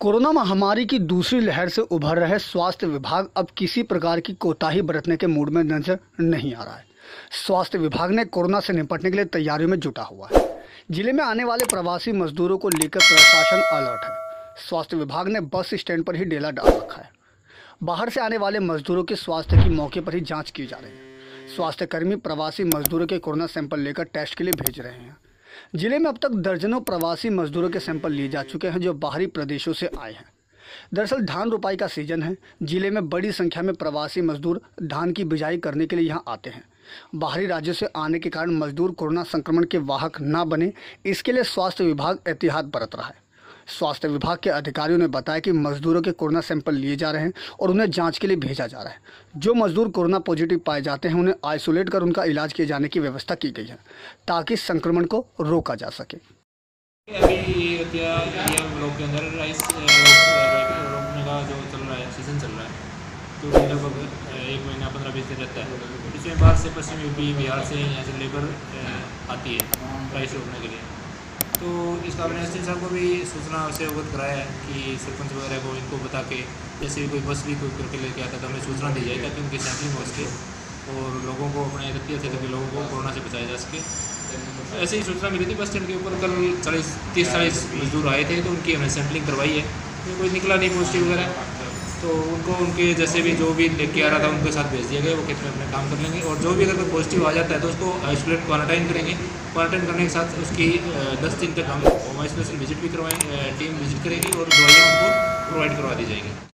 Corona महामारी की दूसरी लहर से उभर रहे स्वास्थ्य विभाग अब किसी प्रकार की कोताही बरतने के मूड में नज़र नहीं आ रहा है। स्वास्थ्य विभाग ने कोरोना से निपटने के लिए तैयारियों में जुटा हुआ है। ज़िले में आने वाले प्रवासी मजदूरों को लेकर प्रशासन अलर्ट है। स्वास्थ्य विभाग ने बस स्टैंड पर ही डेला डाल रखा है। बाहर से आने वाले मजदूरों के स्वास्थ्य की मौके पर ही जाँच की जा रही है। स्वास्थ्य कर्मी प्रवासी मजदूरों के कोरोना सैंपल लेकर टेस्ट के लिए भेज रहे हैं। ज़िले में अब तक दर्जनों प्रवासी मजदूरों के सैंपल लिए जा चुके हैं जो बाहरी प्रदेशों से आए हैं। दरअसल धान रोपाई का सीज़न है। ज़िले में बड़ी संख्या में प्रवासी मजदूर धान की बिजाई करने के लिए यहाँ आते हैं। बाहरी राज्यों से आने के कारण मजदूर कोरोना संक्रमण के वाहक ना बने। इसके लिए स्वास्थ्य विभाग एहतियात बरत रहा है। स्वास्थ्य विभाग के अधिकारियों ने बताया कि मजदूरों के कोरोना सैंपल लिए जा रहे हैं और उन्हें जाँच के लिए भेजा जा रहा है। जो मजदूर कोरोना पॉजिटिव पाए जाते हैं, उन्हें आइसोलेट कर उनका इलाज किए जाने की व्यवस्था की गई है, ताकि संक्रमण को रोका जा सके। अभी तो लगभग एक महीना, पंद्रह बीस दिन रहता है। इसमें बाहर से पश्चिम यूपी बिहार से यहाँ से लेबर आती है राइस रोकने के लिए। तो इस काबिल एस साहब को भी सूचना से अवगत कराया है कि सरपंच वगैरह को इनको बता के जैसे भी कोई बस भी कोई करके लेके आता तो हमें सूचना दी जाए ताकि उनकी सैंपलिंग हो सके और लोगों को अपने रतिया थे ताकि लोगों को कोरोना से बचाया जा सके। ऐसे ही सूचना मिली थी बस स्टैंड के ऊपर। कल चालीस, तीस चालीस मजदूर आए थे तो उनकी हमने सैंपलिंग करवाई है। कोई निकला नहीं पॉजिटिव वगैरह। तो उनको उनके जैसे भी जो भी लेके आ रहा था उनके साथ भेज दिया गया, वो खेत में अपने काम कर लेंगे। और जो भी अगर कोई पॉजिटिव आ जाता है तो उसको आइसोलेट क्वारंटाइन करेंगे। क्वारंटाइन करने के साथ उसकी दस दिन तक हम होम आइसोलेशन विज़िट भी करवाएँ टीम विज़िट करेगी और दवाइयाँ उनको प्रोवाइड करवा दी जाएगी।